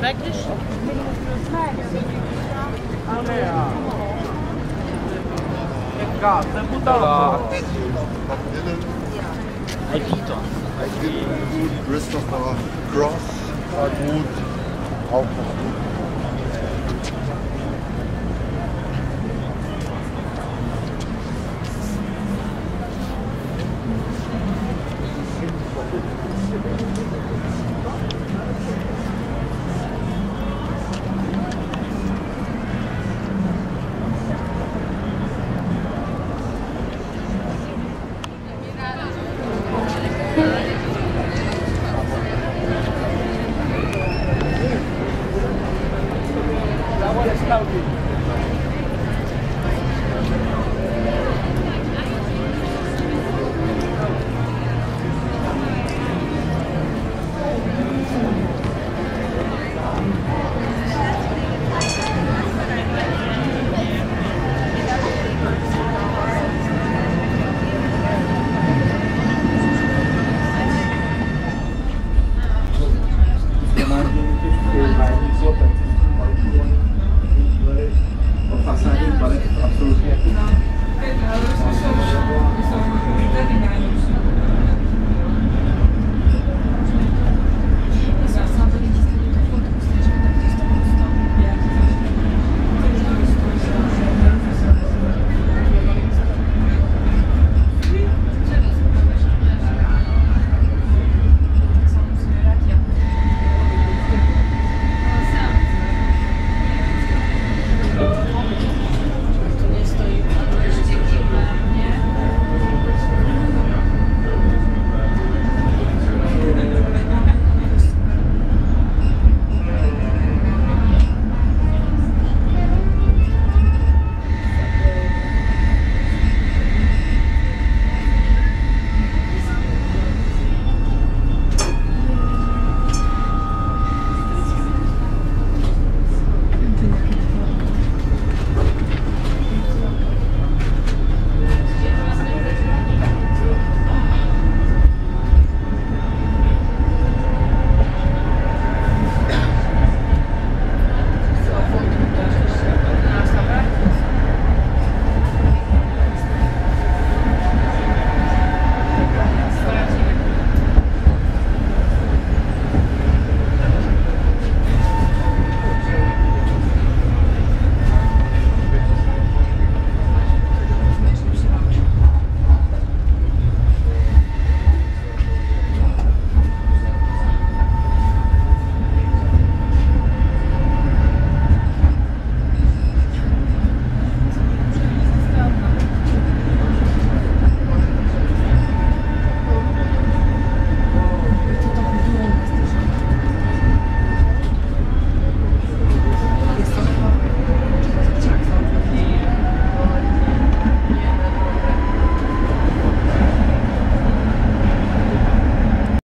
Wirklich? Hai vinto? Gut, Christopher Cross war gut. Auch noch gut. Claudio.